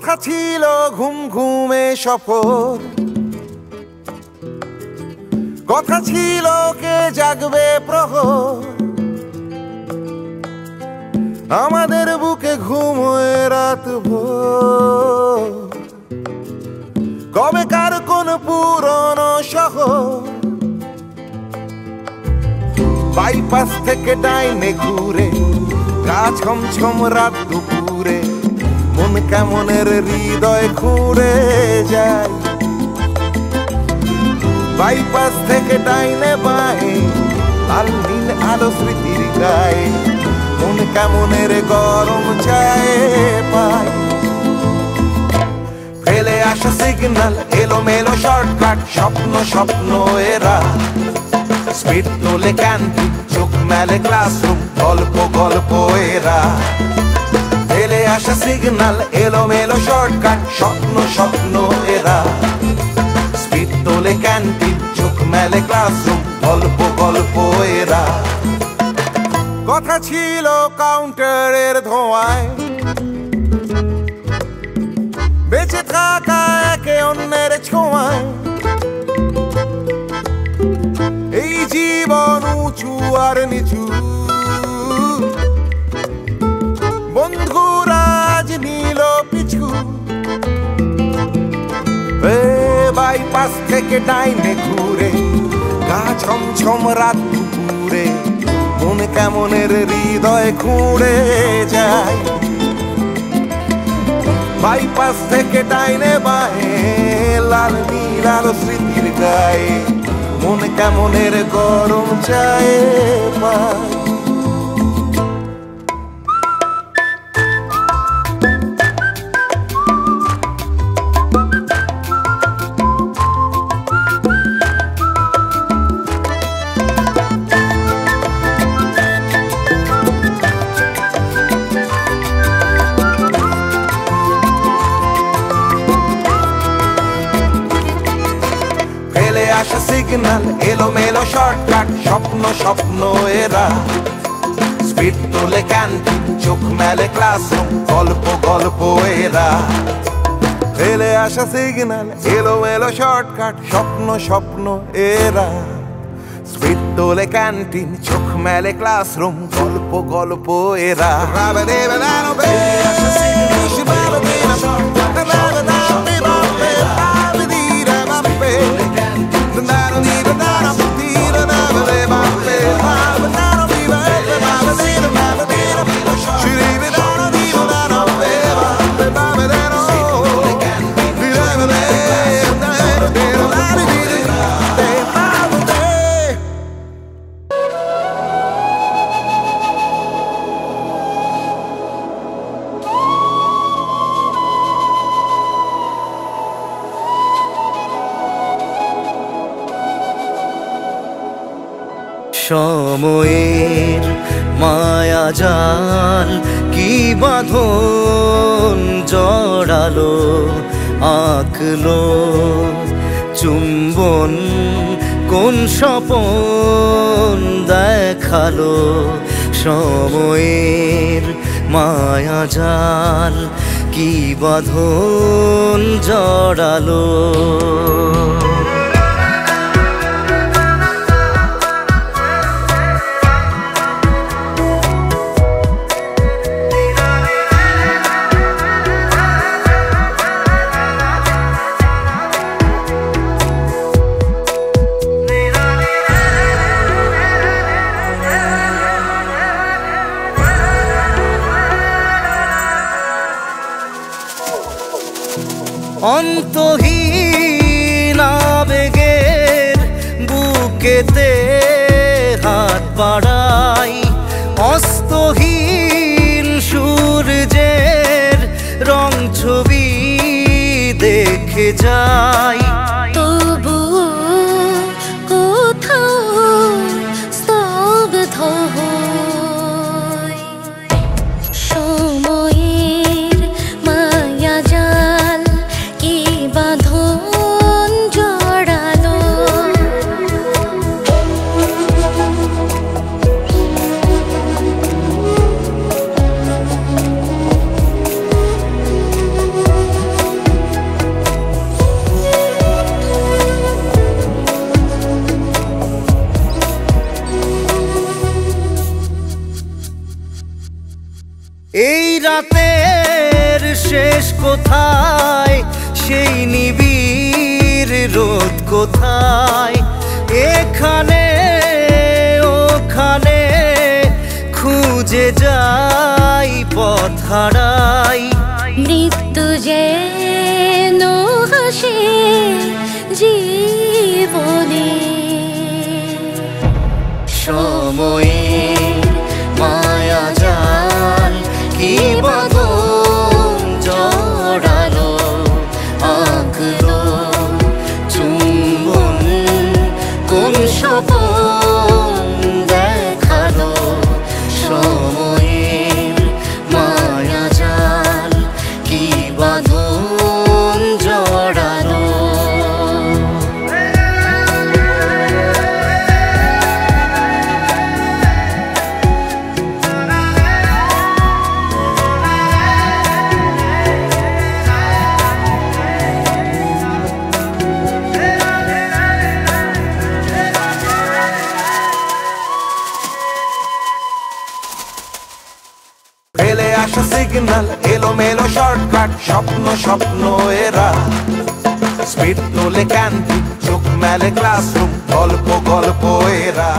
কথা ছিল ঘুম ঘুমে সফর। কথা ছিল কে জাগবে প্রহর। আমাদের বুকে ঘুম হয়ে রাত ভোর। কবে কার কোন পুরনো শহর। বাইপাস থেকে ডাইনে ঘুরে গা ছম ছম রাত দুপুরে। মন কেমনের হৃদয় খুঁড়ে যায়। বাইপাস থেকে ডাইনে বায়ে, লাল নীল আলো স্মৃতির গায়ে, মন কেমনের গরম চায় পায়। ফেলে আসা সিগন্যাল এলো মেলো শর্টকাট স্বপ্ন স্বপ্ন এরা। স্পিড তোলে ক্যান্টিন চোখ মেলে ক্লাসরুম গল্প গল্প এরা। আসা সিগন্যাল এলো মেলো শর্টকাট স্বপ্ন স্বপ্ন এরা। স্পিড তোলে ক্যান্টিন চোখ মেলে ক্লাসরুম গল্প গল্প এরা। কথা ছিল কাউন্টারের ধোঁয়ায়। বেঁচে থাকা একে অন্যের ছোঁয়ায়। এই জীবন উঁচু আর নিচু। বাইপাস থেকে ডাইনে ঘুরে, গা ছমছম ছম রাত দুপুরে, মন কেমনের হৃদয় খুঁড়ে যায়। বাইপাস থেকে ডাইনে বায়ে লাল নীল আলো স্মৃতির গায়ে, মন কেমনের গরম চায় পায়। আসা এলো মেলো শর্টকাট স্বপ্ন স্বপ্ন এরা স্পিড তোলে ক্যান্টিন চোখ মেলে ক্লাসরুম গল্প গল্প এরা ফেলে আসা সিগনাল এলো মেলো শর্টকাট স্বপ্ন স্বপ্ন এরা স্পিড তোলে ক্যান্টিন চোখ মেলে ক্লাসরুম গল্প গল্প এরা সময়ের মায়া জাল কি বাঁধন জড়ালো আঁকলো চুম্বন কোন স্বপন দেখাল সময়ের মায়া জাল কি বাঁধন জড়ালো অন্তহীন আবেগের বুকেতে হাত পাড়াই অস্তহীন সূর্যের রং ছবি দেখে যায় রাতের শেষ কোথায়? সেই নিবিড় রোদ কোথায়? এখানে ওখানে খুঁজে যাই পথ হারাই। মৃত্যু যেন হাসে জীবনে। সময়ের আসা সিগনাল এলো মেলো শর্টকাট স্বপ্ন স্বপ্ন এরা স্পিড তোলে ক্যান্টিন চোখ মেলে ক্লাসরুম গল্প গল্প এরা